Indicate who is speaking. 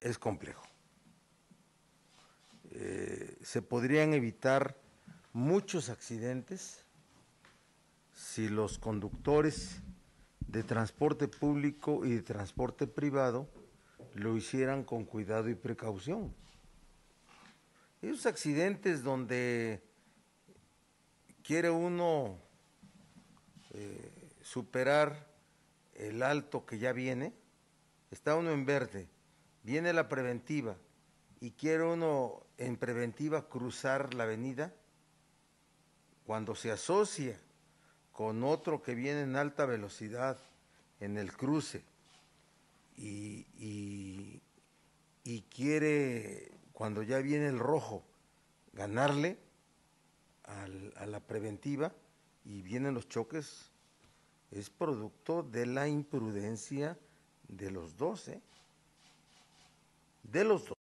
Speaker 1: es complejo. Eh, se podrían evitar muchos accidentes si los conductores de transporte público y de transporte privado lo hicieran con cuidado y precaución. Esos accidentes donde quiere uno eh, superar el alto que ya viene, está uno en verde, viene la preventiva y quiere uno en preventiva cruzar la avenida, cuando se asocia con otro que viene en alta velocidad en el cruce y, y, quiere, cuando ya viene el rojo, ganarle a la preventiva y vienen los choques, es producto de la imprudencia de los dos, ¿eh? De los dos.